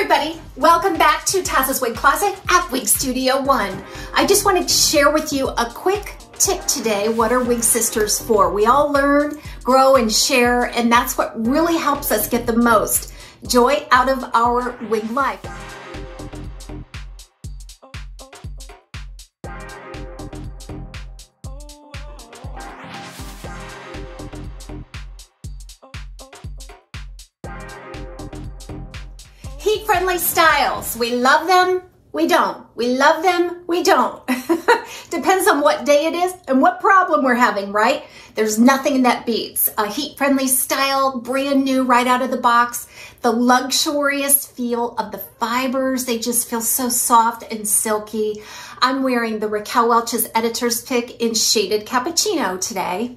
everybody, welcome back to Taz's Wig Closet at Wig Studio One. I just wanted to share with you a quick tip today. What are Wig Sisters for? We all learn, grow, and share, and that's what really helps us get the most joy out of our wig life. Heat friendly styles. We love them, we don't. We love them, we don't. Depends on what day it is and what problem we're having, right? There's nothing that beats a heat friendly style, brand new right out of the box. The luxurious feel of the fibers. They just feel so soft and silky. I'm wearing the Raquel Welch's editor's pick in shaded cappuccino today.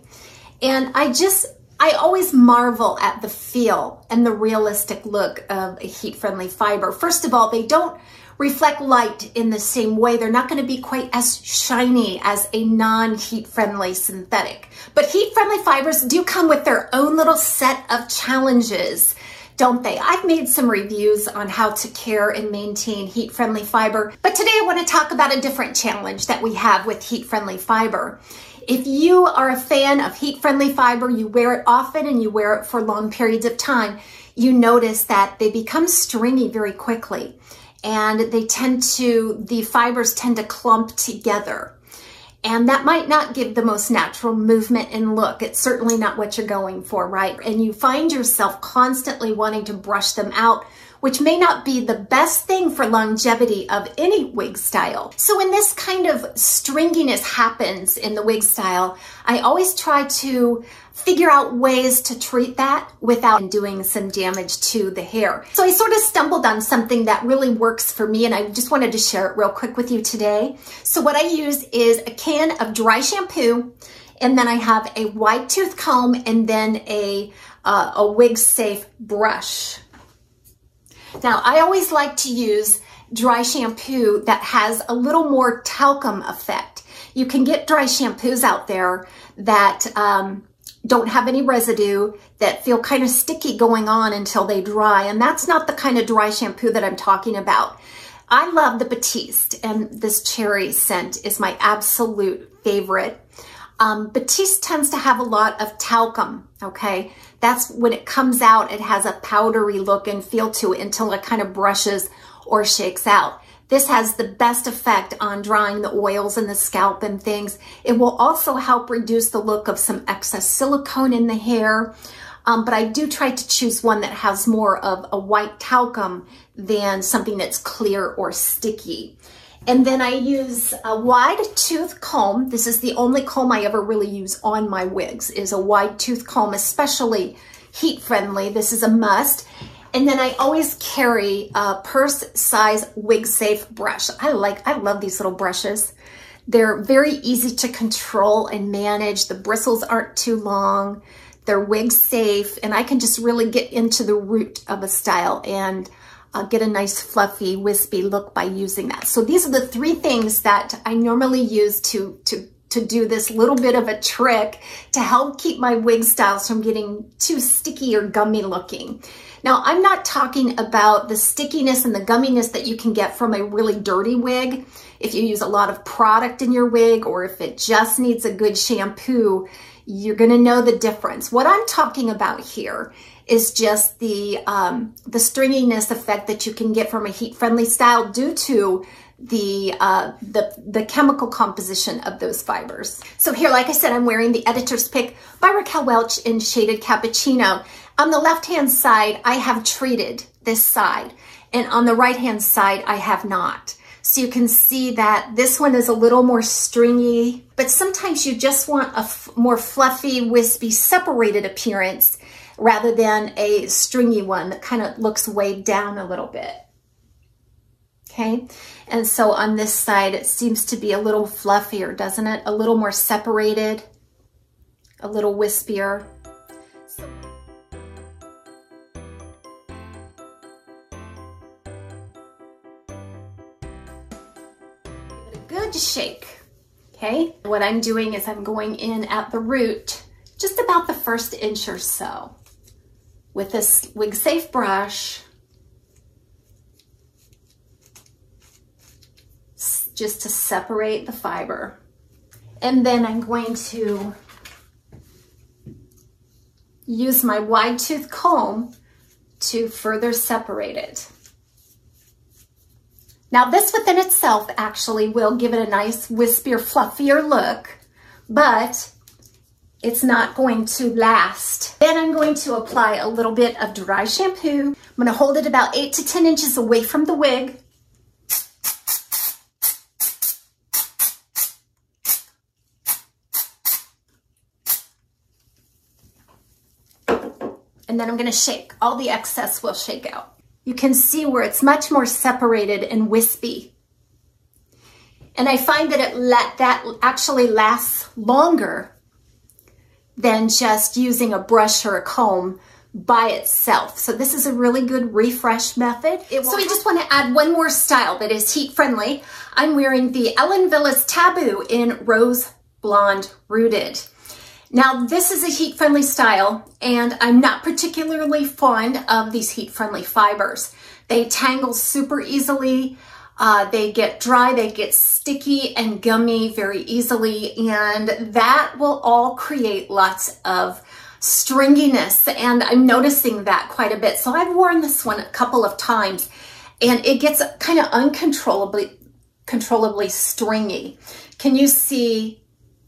And I just I always marvel at the feel and the realistic look of a heat-friendly fiber. First of all, they don't reflect light in the same way. They're not going to be quite as shiny as a non-heat friendly synthetic. But heat friendly fibers do come with their own little set of challenges don't they? I've made some reviews on how to care and maintain heat friendly fiber, but today I want to talk about a different challenge that we have with heat friendly fiber. If you are a fan of heat-friendly fiber, you wear it often and you wear it for long periods of time, you notice that they become stringy very quickly and they tend to, the fibers tend to clump together. And that might not give the most natural movement and look. It's certainly not what you're going for, right? And you find yourself constantly wanting to brush them out which may not be the best thing for longevity of any wig style. So when this kind of stringiness happens in the wig style, I always try to figure out ways to treat that without doing some damage to the hair. So I sort of stumbled on something that really works for me and I just wanted to share it real quick with you today. So what I use is a can of dry shampoo and then I have a wide tooth comb and then a, uh, a wig safe brush. Now, I always like to use dry shampoo that has a little more talcum effect. You can get dry shampoos out there that um, don't have any residue, that feel kind of sticky going on until they dry. And that's not the kind of dry shampoo that I'm talking about. I love the Batiste, and this cherry scent is my absolute favorite. Um, Batiste tends to have a lot of talcum, okay? That's when it comes out, it has a powdery look and feel to it until it kind of brushes or shakes out. This has the best effect on drying the oils in the scalp and things. It will also help reduce the look of some excess silicone in the hair. Um, but I do try to choose one that has more of a white talcum than something that's clear or sticky. And then I use a wide tooth comb. This is the only comb I ever really use on my wigs is a wide tooth comb, especially heat friendly. This is a must. And then I always carry a purse size wig safe brush. I like, I love these little brushes. They're very easy to control and manage. The bristles aren't too long. They're wig safe and I can just really get into the root of a style and uh, get a nice fluffy wispy look by using that. So these are the three things that I normally use to, to, to do this little bit of a trick to help keep my wig styles from getting too sticky or gummy looking. Now, I'm not talking about the stickiness and the gumminess that you can get from a really dirty wig. If you use a lot of product in your wig or if it just needs a good shampoo, you're gonna know the difference. What I'm talking about here is just the, um, the stringiness effect that you can get from a heat-friendly style due to the, uh, the, the chemical composition of those fibers. So here, like I said, I'm wearing the Editor's Pick by Raquel Welch in Shaded Cappuccino. On the left-hand side, I have treated this side, and on the right-hand side, I have not. So you can see that this one is a little more stringy, but sometimes you just want a more fluffy, wispy, separated appearance rather than a stringy one that kind of looks weighed down a little bit. Okay, and so on this side, it seems to be a little fluffier, doesn't it? A little more separated, a little wispier. good shake, okay? What I'm doing is I'm going in at the root, just about the first inch or so with this Wig Safe brush, just to separate the fiber. And then I'm going to use my wide tooth comb to further separate it. Now this within itself actually will give it a nice wispier, fluffier look, but it's not going to last. Then I'm going to apply a little bit of dry shampoo. I'm gonna hold it about eight to 10 inches away from the wig. And then I'm gonna shake. All the excess will shake out. You can see where it's much more separated and wispy. And I find that it let that actually lasts longer than just using a brush or a comb by itself. So this is a really good refresh method. So we just want to add one more style that is heat friendly. I'm wearing the Ellen Wille's Tabu in Rose Blonde Rooted. Now this is a heat friendly style and I'm not particularly fond of these heat friendly fibers. They tangle super easily. Uh, they get dry, they get sticky and gummy very easily, and that will all create lots of stringiness. And I'm noticing that quite a bit. So I've worn this one a couple of times and it gets kind of uncontrollably controllably stringy. Can you see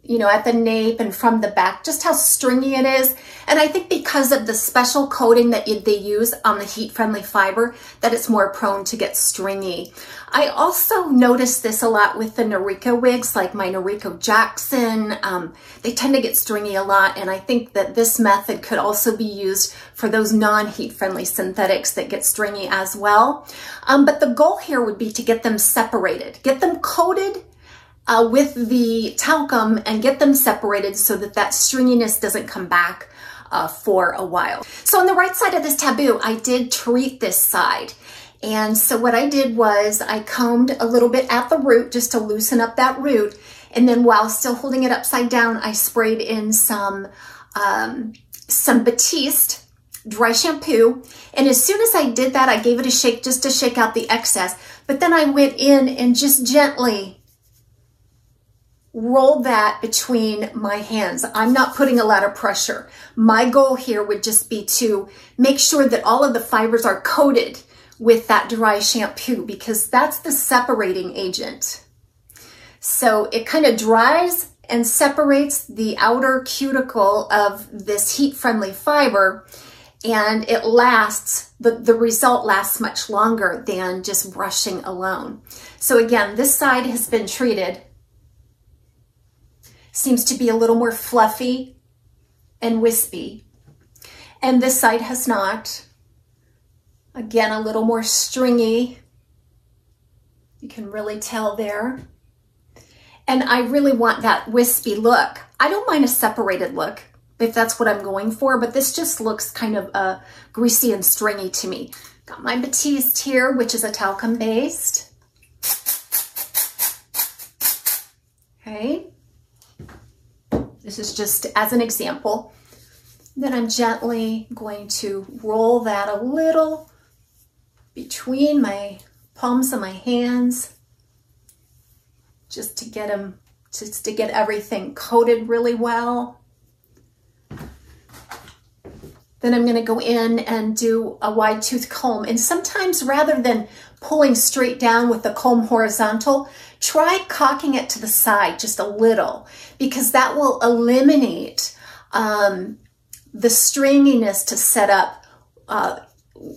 you know, at the nape and from the back, just how stringy it is. And I think because of the special coating that they use on the heat-friendly fiber, that it's more prone to get stringy. I also notice this a lot with the Noriko wigs, like my Noriko Jackson. Um, they tend to get stringy a lot, and I think that this method could also be used for those non-heat-friendly synthetics that get stringy as well. Um, but the goal here would be to get them separated, get them coated uh, with the talcum and get them separated so that that stringiness doesn't come back uh, for a while. So on the right side of this Tabu, I did treat this side. And so what I did was I combed a little bit at the root just to loosen up that root. And then while still holding it upside down, I sprayed in some, um, some Batiste dry shampoo. And as soon as I did that, I gave it a shake just to shake out the excess. But then I went in and just gently roll that between my hands. I'm not putting a lot of pressure. My goal here would just be to make sure that all of the fibers are coated with that dry shampoo because that's the separating agent. So it kind of dries and separates the outer cuticle of this heat-friendly fiber and it lasts, the, the result lasts much longer than just brushing alone. So again, this side has been treated seems to be a little more fluffy and wispy. And this side has not. Again, a little more stringy. You can really tell there. And I really want that wispy look. I don't mind a separated look if that's what I'm going for, but this just looks kind of uh, greasy and stringy to me. Got my Batiste here, which is a talcum based. Okay. This is just as an example. Then I'm gently going to roll that a little between my palms of my hands just to get them, just to get everything coated really well. Then I'm gonna go in and do a wide tooth comb. And sometimes rather than pulling straight down with the comb horizontal, try cocking it to the side just a little because that will eliminate um, the stringiness to set up uh,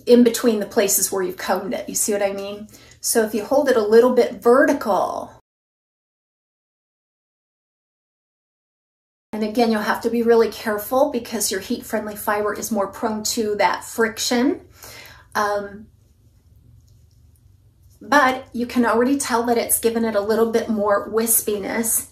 in between the places where you've combed it. You see what I mean? So if you hold it a little bit vertical, and again, you'll have to be really careful because your heat-friendly fiber is more prone to that friction. Um, but you can already tell that it's given it a little bit more wispiness.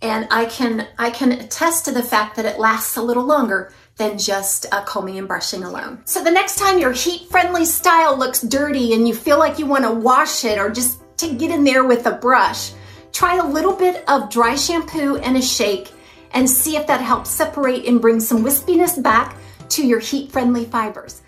And I can, I can attest to the fact that it lasts a little longer than just uh, combing and brushing alone. So the next time your heat-friendly style looks dirty and you feel like you wanna wash it or just to get in there with a brush, try a little bit of dry shampoo and a shake and see if that helps separate and bring some wispiness back to your heat-friendly fibers.